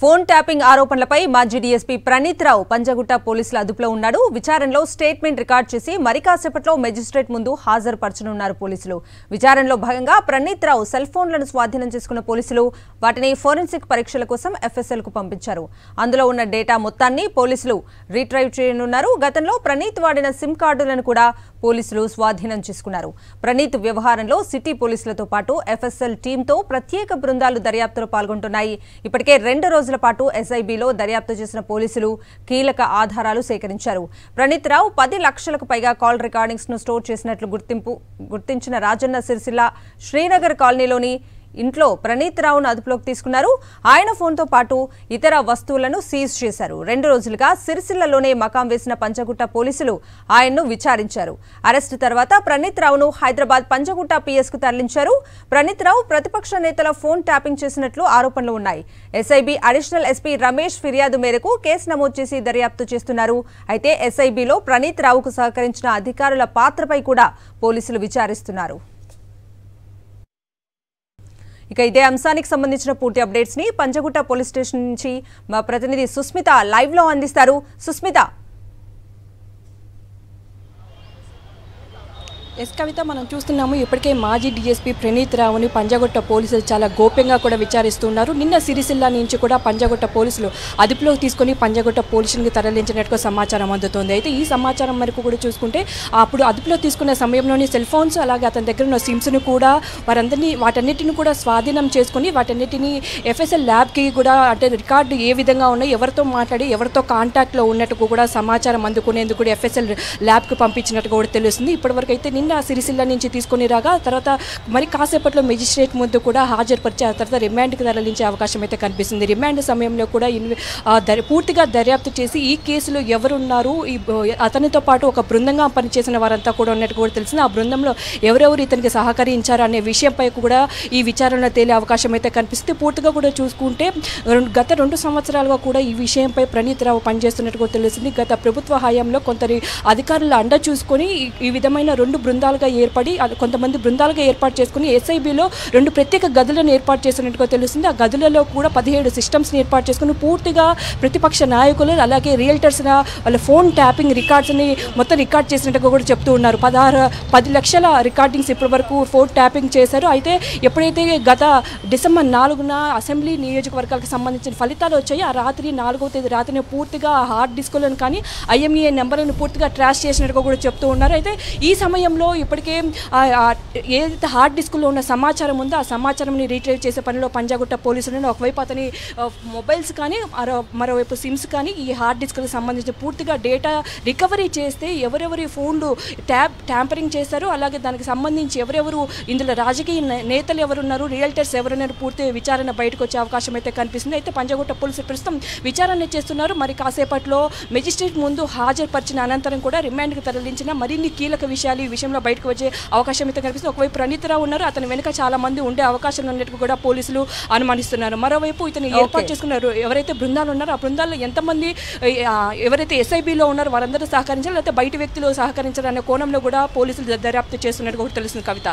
Phone tapping ఆరోపణలపై మాజీ DSP Praneeth రావు పంజగుట్ట పోలీసుల అదుపులో ఉన్నాడు. విచారణలో స్టేట్మెంట్ రికార్డ్ చేసి మరి కాసేపట్లో మెజిస్ట్రేట్ ముందు హాజరుపరచనున్నారు పోలీసులు. విచారణలో భాగంగా ప్రణీత్ రావు సెల్ ఫోన్లను స్వాధీనం చేసుకున్న పోలీసులు వాటిని ఫోరెన్సిక్ పరీక్షల కోసం ఎఫ్ఎస్ఎల్కు పంపించారు. అందులో ఉన్న డేటా మొత్తాన్ని పోలీసులు రీట్రైవ్ చేయనున్నారు. గతంలో ప్రణీత్ వాడిన సిమ్ కార్డులను కూడా పోలీసులు స్వాధీనం చేసుకున్నారు. ప్రణీత్ వ్యవహారంలో సిటీ పోలీసులతో పాటు ఎఫ్ఎస్ఎల్ టీంతో ప్రత్యేక బృందాలు దర్యాప్తులో పాల్గొంటున్నాయి. ఇప్పటికే రెండు రోజుల పాటు ఎస్ఐబిలో దర్యాప్తు చేసిన పోలీసులు కీలక ఆధారాలు సేకరించారు. ప్రణీత్ రావు పది లక్షలకు పైగా కాల్ రికార్డింగ్స్ను స్టోర్ చేసినట్లు గుర్తింపు గుర్తించిన రాజన్న సిరిసిల్ల శ్రీనగర్ కాలనీలోని ఇంట్లో ప్రణీత్ రావును అదుపులోకి తీసుకున్నారు. ఆయన ఫోన్తో పాటు ఇతర వస్తువులను సీజ్ చేశారు. రెండు రోజులుగా సిరిసిల్లలోనే మకాం వేసిన పంచగుట్ట పోలీసులు ఆయన్ను విచారించారు. అరెస్టు తర్వాత ప్రణీత్ రావును హైదరాబాద్ పంచగుట్ట పిఎస్కు తరలించారు. ప్రణీత్ రావు ప్రతిపక్ష నేతల ఫోన్ ట్యాపింగ్ చేసినట్లు ఆరోపణలు ఉన్నాయి. ఎస్ఐబి అడిషనల్ ఎస్పీ రమేష్ ఫిర్యాదు మేరకు కేసు నమోదు చేసి దర్యాప్తు చేస్తున్నారు. అయితే ఎస్ఐబిలో ప్రణీత్ రావుకు సహకరించిన అధికారుల పాత్రపై కూడా పోలీసులు విచారిస్తున్నారు. ఇక ఇదే అంశానికి సంబంధించిన పూర్తి అప్డేట్స్ని పంజగుట్ట పోలీస్ స్టేషన్ నుంచి మా ప్రతినిధి సుస్మిత లైవ్లో అందిస్తారు. సుస్మిత ఎస్ కవిత మనం చూస్తున్నాము ఇప్పటికే మాజీ డీఎస్పీ ప్రణీత్ రావుని పంజాగొట్ట పోలీసులు చాలా గోప్యంగా కూడా విచారిస్తున్నారు. నిన్న సిరిసిల్ల నుంచి కూడా పంజాగొట్ట పోలీసులు అదుపులోకి తీసుకొని పంజాగొట్ట పోలీసులకు తరలించినట్టుగా సమాచారం అందుతోంది. అయితే ఈ సమాచారం వరకు కూడా చూసుకుంటే అప్పుడు అదుపులో తీసుకున్న సమయంలోని సెల్ ఫోన్స్ అలాగే అతని దగ్గర ఉన్న సిమ్స్ను కూడా వారందరినీ వాటన్నిటిని కూడా స్వాధీనం చేసుకొని వాటన్నిటిని ఎఫ్ఎస్ఎల్ ల్యాబ్కి కూడా అంటే రికార్డు ఏ విధంగా ఉన్నాయి ఎవరితో మాట్లాడి ఎవరితో కాంటాక్ట్లో ఉన్నట్టు కూడా సమాచారం అందుకునేందుకు కూడా ఎఫ్ఎస్ఎల్ ల్యాబ్కి పంపించినట్టు కూడా తెలుస్తుంది. ఇప్పటివరకు అయితే నిన్న సిరిసిల్ల నుంచి తీసుకుని రాగా తర్వాత మరి కాసేపట్లో మెజిస్ట్రేట్ ముందు కూడా హాజరుపరిచి ఆ తర్వాత రిమాండ్కి తరలించే అవకాశం అయితే కనిపిస్తుంది. రిమాండ్ సమయంలో కూడా పూర్తిగా దర్యాప్తు చేసి ఈ కేసులో ఎవరున్నారు? ఈ అతనితో పాటు ఒక బృందంగా పనిచేసిన వారంతా కూడా ఉన్నట్టు కూడా తెలిసింది. ఆ బృందంలో ఎవరెవరు ఇతనికి సహకరించారు అనే విషయంపై కూడా ఈ విచారణ తేలే అవకాశం అయితే కనిపిస్తుంది. పూర్తిగా కూడా చూసుకుంటే రెండు- గత రెండు సంవత్సరాలుగా కూడా ఈ విషయంపై ప్రణీత్ రావు పనిచేస్తున్నట్టు కూడా తెలిసింది గత ప్రభుత్వ హయాంలో కొందరి అధికారుల అండ చూసుకొని ఈ- విధమైన రెండు బృందాలుగా ఏర్పడి కొంతమంది బృందాలుగా ఏర్పాటు చేసుకుని ఎస్ఐబిలో రెండు ప్రత్యేక గదులను ఏర్పాటు చేసినట్టుగా తెలుస్తుంది. ఆ గదులలో కూడా పదిహేడు సిస్టమ్స్ని ఏర్పాటు చేసుకుని పూర్తిగా ప్రతిపక్ష నాయకులు అలాగే రియల్టర్స్ వాళ్ళ ఫోన్ ట్యాపింగ్ రికార్డ్స్ని మొత్తం రికార్డ్ చేసినట్టుగా కూడా చెప్తూ ఉన్నారు. పదహారు పది లక్షల రికార్డింగ్స్ ఇప్పటి వరకు ఫోన్ ట్యాపింగ్ చేశారు. అయితే ఎప్పుడైతే గత డిసెంబర్ నాలుగున అసెంబ్లీ నియోజకవర్గాలకు సంబంధించిన ఫలితాలు వచ్చాయి ఆ రాత్రి నాలుగవ తేదీ రాత్రిని పూర్తిగా హార్డ్ డిస్కులను కానీ ఐఎంఏ నెంబర్లను పూర్తిగా ట్రాష్ చేసినట్టుగా కూడా చెప్తూ ఉన్నారు. అయితే ఈ సమయంలో ఇప్పటికే ఏదైతే హార్డ్ డిస్క్లో ఉన్న సమాచారం ఉందో ఆ సమాచారంని రీట్రైవ్ చేసే పనిలో పంజాగుట్ట పోలీసులను ఒకవైపు అతని మొబైల్స్ కానీ మరో మరోవైపు సిమ్స్ కానీ ఈ హార్డ్ డిస్క్కి సంబంధించిన పూర్తిగా డేటా రికవరీ చేస్తే ఎవరెవరి ఫోన్లు ట్యాబ్ ట్యాంపరింగ్ చేశారు అలాగే దానికి సంబంధించి ఎవరెవరు ఇందులో రాజకీయ నేతలు ఎవరున్నారు రియల్టర్స్ ఎవరున్నారు పూర్తి విచారణ బయటకు వచ్చే అవకాశం అయితే కనిపిస్తుంది. అయితే పంజాగుట్ట పోలీసులు ప్రస్తుతం విచారణ చేస్తున్నారు. మరి కాసేపట్లో మెజిస్ట్రేట్ ముందు హాజరుపరిచిన అనంతరం కూడా రిమాండ్కి తరలించిన మరిన్ని కీలక విషయాలు ఈ విషయం విషయంలో బయటకు వచ్చే అవకాశం అయితే కనిపిస్తుంది. ఒకవైపు ప్రణీతరావు ఉన్నారు. అతని వెనుక చాలా మంది ఉండే అవకాశం ఉన్నట్టు కూడా పోలీసులు అనుమానిస్తున్నారు. మరోవైపు ఇతను ఏర్పాటు చేసుకున్నారు. ఎవరైతే బృందాలు ఉన్నారో ఆ బృందాల్లో ఎంతమంది ఎవరైతే ఎస్ఐబిలో ఉన్నారో వారందరూ సహకరించారు లేకపోతే బయట వ్యక్తులు సహకరించారు అనే కోణంలో కూడా పోలీసులు దర్యాప్తు చేస్తున్నట్టు కూడా తెలుస్తుంది కవిత.